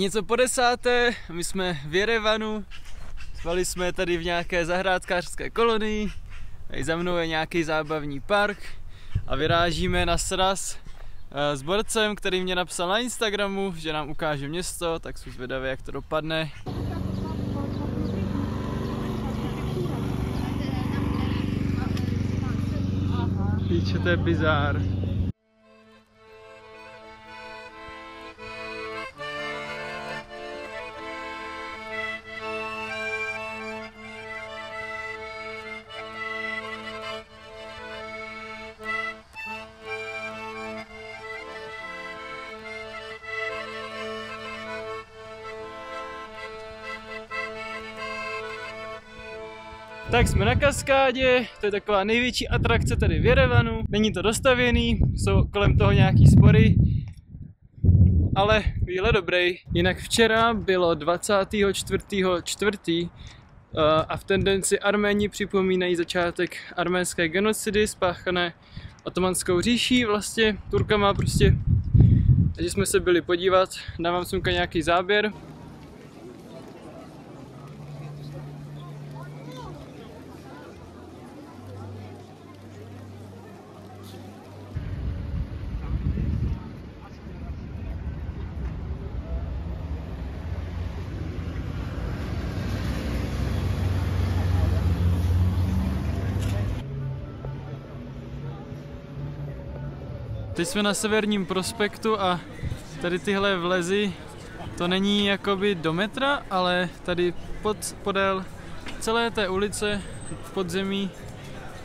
Něco po desáté, my jsme v Jerevanu, spali jsme tady v nějaké zahrádkářské kolonii, tady za mnou je nějaký zábavní park a vyrážíme na sraz eh, s borcem, který mě napsal na Instagramu, že nám ukáže město, tak jsem zvědavý, jak to dopadne. Píče, to je bizár. Tak jsme na kaskádě, to je taková největší atrakce tady v Jerevanu. Není to dostavěný, jsou kolem toho nějaký spory, ale výhled dobrý. Jinak včera bylo 24.4. Eh, a v tendenci Arméni připomínají začátek arménské genocidy spáchané otomanskou říší, vlastně Turkama prostě. Takže jsme se byli podívat, dávám semka nějaký záběr. Teď jsme na severním prospektu a tady tyhle vlezy, to není jakoby do metra, ale tady pod, podél celé té ulice v podzemí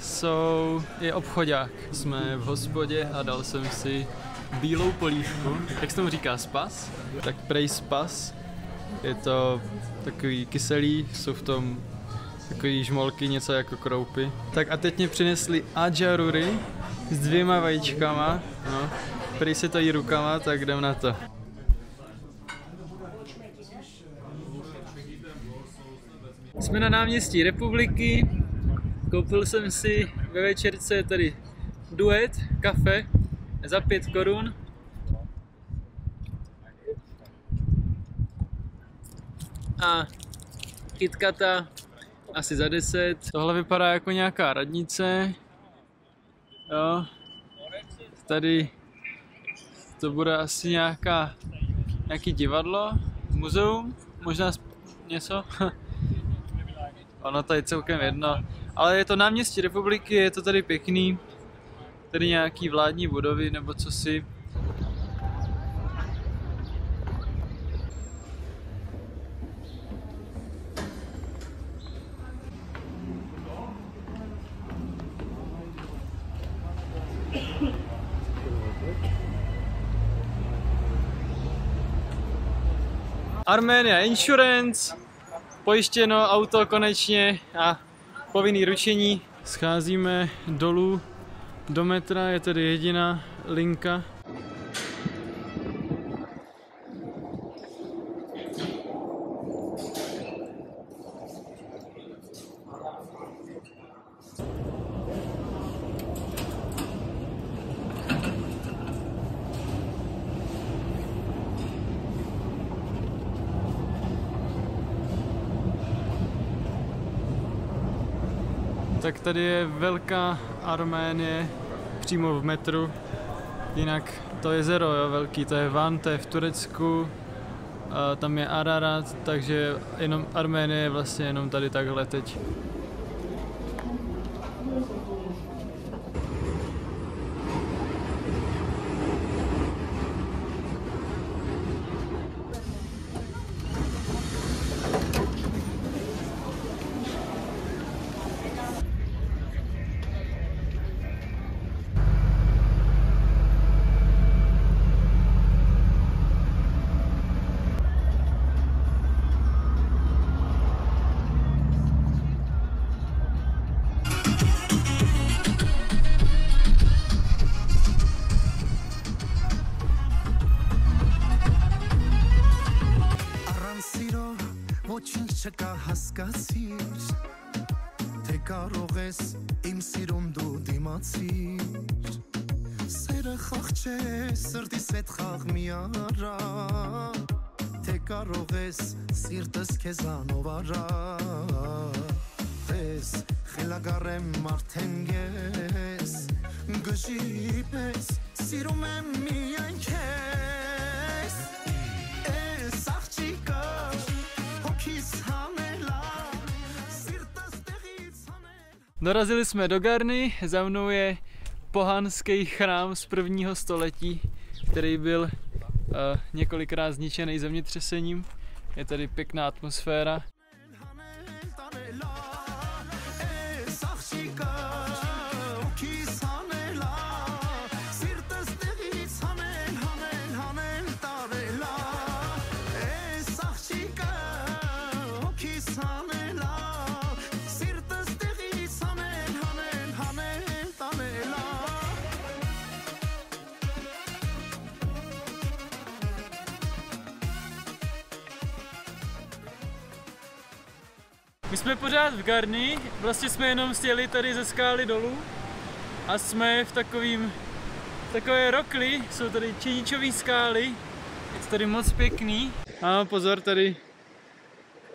jsou, je obchodák. Jsme v hospodě a dal jsem si bílou polívku. Jak se tomu říká? Spas? Tak prej spas. Je to takový kyselý, jsou v tom takový žmolky, něco jako kroupy. Tak a teď mě přinesli ajarury s dvěma vajíčkama, no. Prý se to jí rukama, tak jdem na to. Jsme na náměstí Republiky, koupil jsem si ve večerce tady duet, kafe za 5 korun. A KitKata asi za 10. Tohle vypadá jako nějaká radnice. Jo. Tady to bude asi nějaká, nějaký divadlo, muzeum, možná něco. ono tady celkem jedno. Ale je to náměstí republiky, je to tady pěkný. Tady nějaký vládní budovy nebo co si. Armenia Insurance, pojištěno auto konečně a povinný ručení. Scházíme dolů do metra, je tedy jediná linka. Tak tady je velká Arménie přímo v metru. Jinak to jezero, jo, velký, to je Van, to je v Turecku, a tam je Ararat, takže jenom Arménie je vlastně jenom tady takhle teď. Չկա հասկացիր Թե կարող ես իմ սիրուն դու դիմացիր Սերը խաղ չէ, սրտիս հետ խաղ մի արա Թե կարող ես սիրտս քեզանով արա Տես խելագարեմ արդեն ես Գժի պես սիրում եմ միայն քեզ Dorazili jsme do Garny, za mnou je pohanský chrám z prvního století, který byl uh, několikrát zničený zemětřesením. Je tady pěkná atmosféra. My jsme pořád v Garni, vlastně jsme jenom stěli tady ze skály dolů a jsme v takovým, takové rokli, jsou tady činičové skály, je to tady moc pěkný. A pozor, tady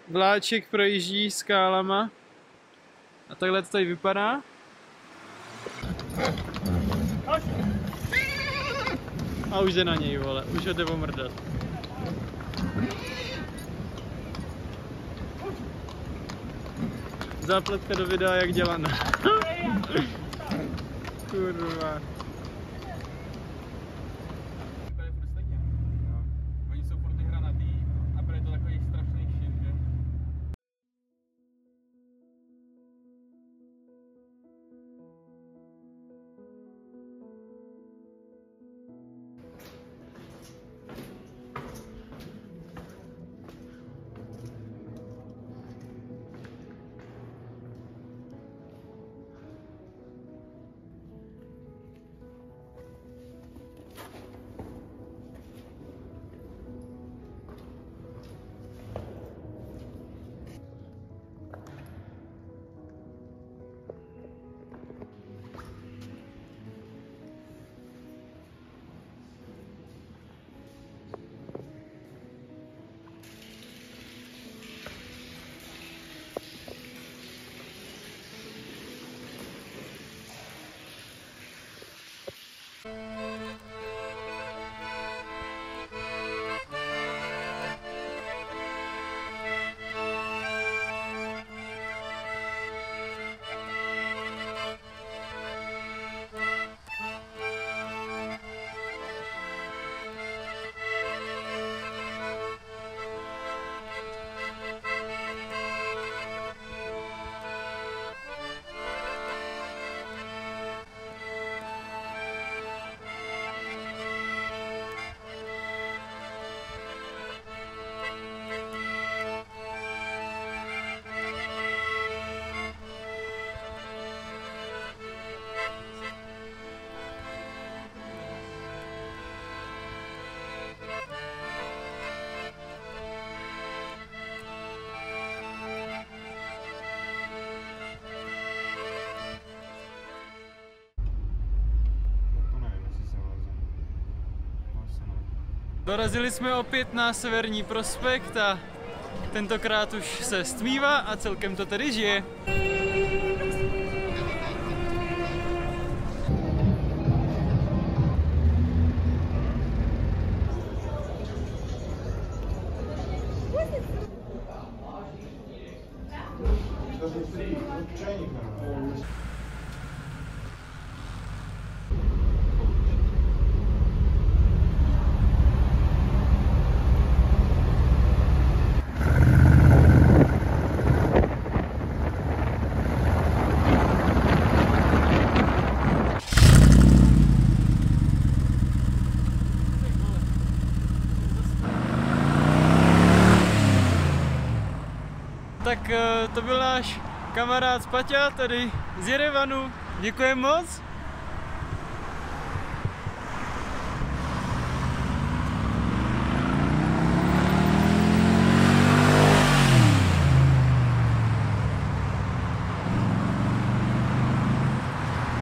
vláček projíždí skálama a takhle to tady vypadá. A už jde na něj, vole, už ho jde omrdat. Zápletka do videa, jak dělaná. Kurva. Dorazili jsme opět na Severní prospekt a tentokrát už se stmívá a celkem to tady žije. Čajník normálně. Tak eh, to byl náš kamarád Paťa tady z Jerevanu. Děkujeme moc.